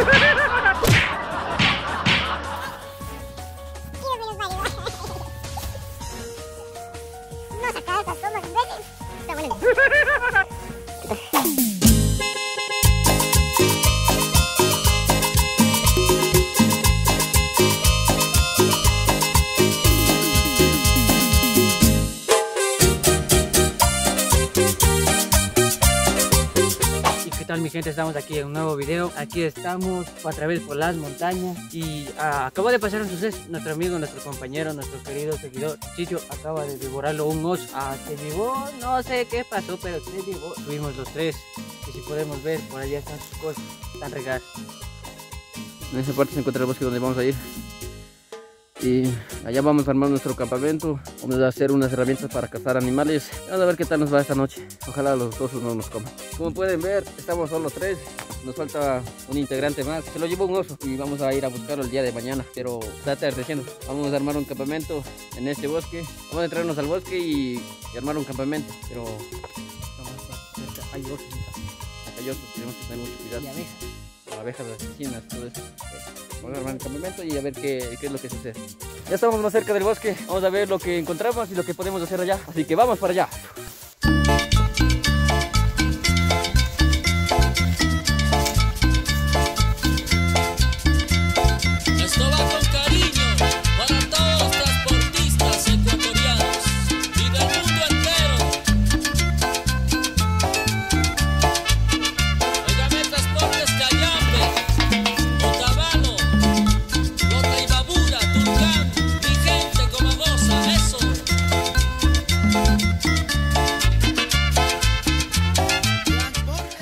Woohoo! gente? Estamos aquí en un nuevo video. Aquí estamos a través por las montañas. Y ah, acaba de pasar un suceso. Nuestro amigo, nuestro compañero, nuestro querido seguidor Chicho acaba de devorarlo un oso. Ah, se llevó, no sé qué pasó, pero se llevó. Tuvimos los tres. Y si podemos ver, por allá están sus cosas. Están regadas. En esa parte se encuentra el bosque donde vamos a ir y allá vamos a armar nuestro campamento. Vamos a hacer unas herramientas para cazar animales. Vamos a ver qué tal nos va esta noche. Ojalá los osos no nos coman. Como pueden ver estamos solo tres. Nos falta un integrante más. Se lo llevó un oso y vamos a ir a buscarlo el día de mañana pero está atardeciendo. Vamos a armar un campamento en este bosque. Vamos a entrarnos al bosque y, armar un campamento pero hay osos. Hay osos tenemos que tener mucho cuidado. Y abejas abejas asesinas, todo eso. Vamos a armar el campamento y a ver qué es lo que sucede. Ya estamos más cerca del bosque, vamos a ver lo que encontramos y lo que podemos hacer allá, así que vamos para allá.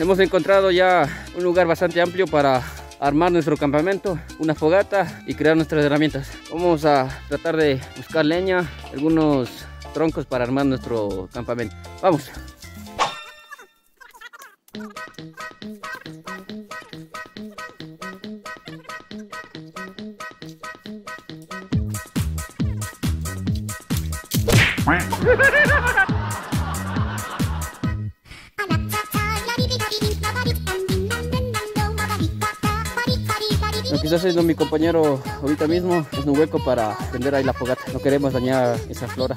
Hemos encontrado ya un lugar bastante amplio para armar nuestro campamento, una fogata y crear nuestras herramientas. Vamos a tratar de buscar leña, algunos troncos para armar nuestro campamento. ¡Vamos! Pues está haciendo mi compañero ahorita mismo es un hueco para prender ahí la fogata. No queremos dañar esa flora.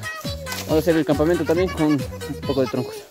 Vamos a hacer el campamento también con un poco de troncos.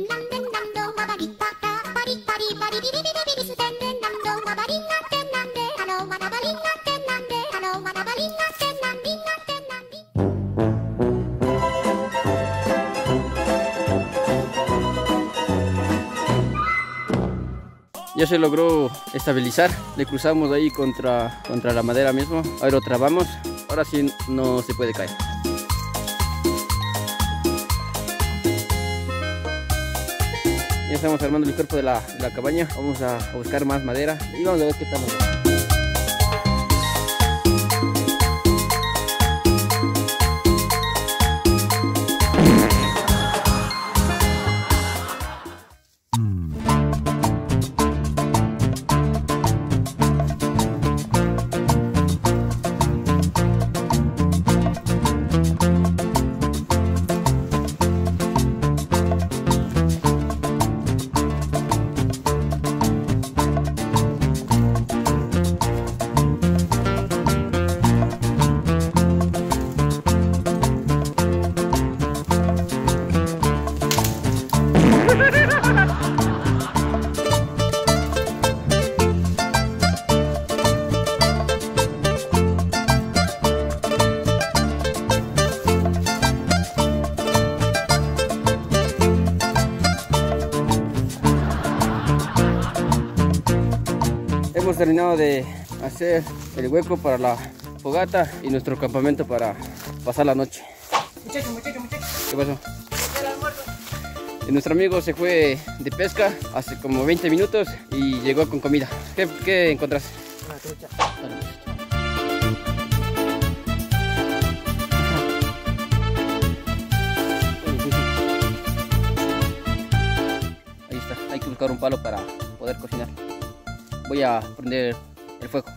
ya se logró estabilizar. Le cruzamos ahí contra, contra la madera mismo. Ahora lo trabamos. Ahora sí no se puede caer. Ya estamos armando el cuerpo de la, de la cabaña. Vamos a buscar más madera y vamos a ver qué estamos. terminado de hacer el hueco para la fogata y nuestro campamento para pasar la noche. Muchacho, muchacho, muchacho. ¿Qué pasó? Nuestro amigo se fue de pesca hace como 20 minutos y llegó con comida. ¿Qué, qué encontraste? Una trucha. Ahí está, hay que buscar un palo para poder cocinar. Voy a prender el fuego.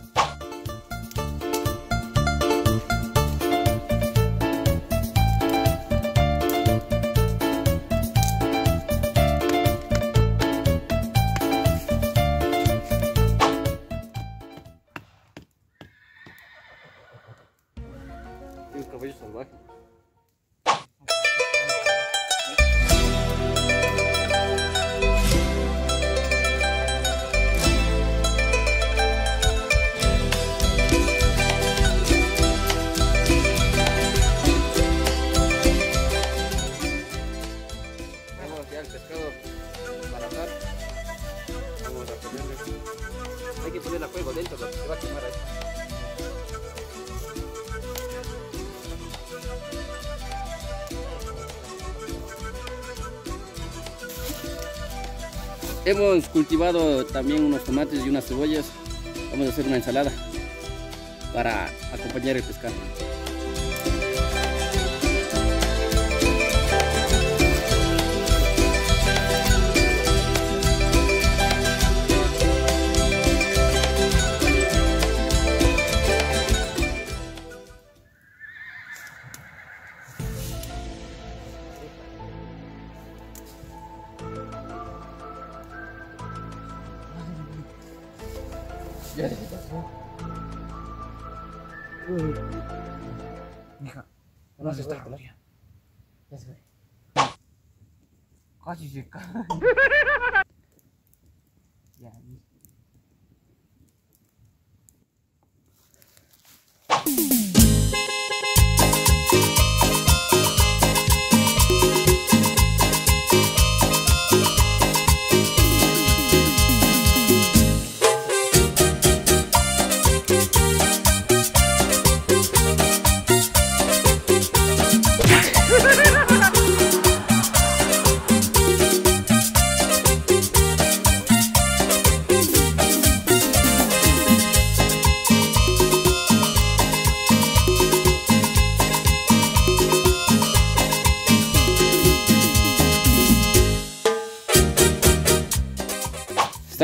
Un caballo salvaje. Hemos cultivado también unos tomates y unas cebollas. Vamos a hacer una ensalada para acompañar el pescado. Se está. Ya se ve. Casi se cae.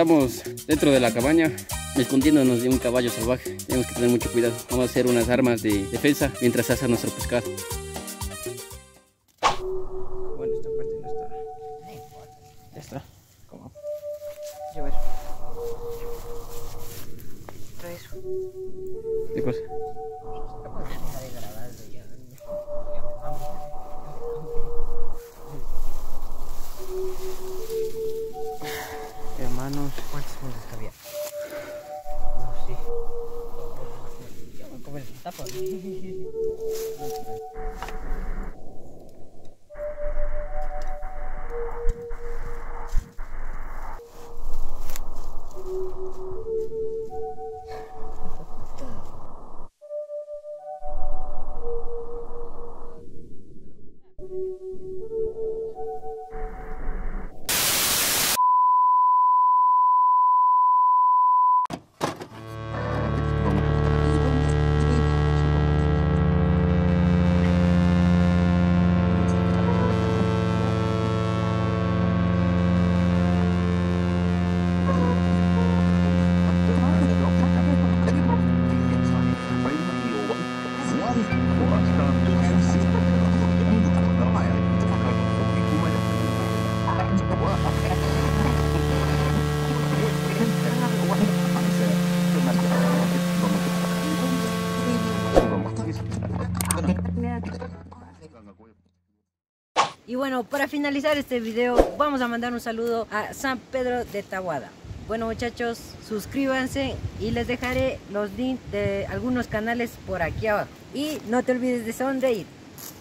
Estamos dentro de la cabaña, escondiéndonos de un caballo salvaje. Tenemos que tener mucho cuidado. Vamos a hacer unas armas de defensa mientras se hace nuestro pescado. Bueno, esta parte no está. Ya está. ¿Cómo? Ya ves. Trae eso. ¿Qué cosa? Voy bueno, para finalizar este video, vamos a mandar un saludo a San Pedro de Tahuada. Bueno muchachos, suscríbanse y les dejaré los links de algunos canales por aquí abajo. Y no te olvides de sonreír.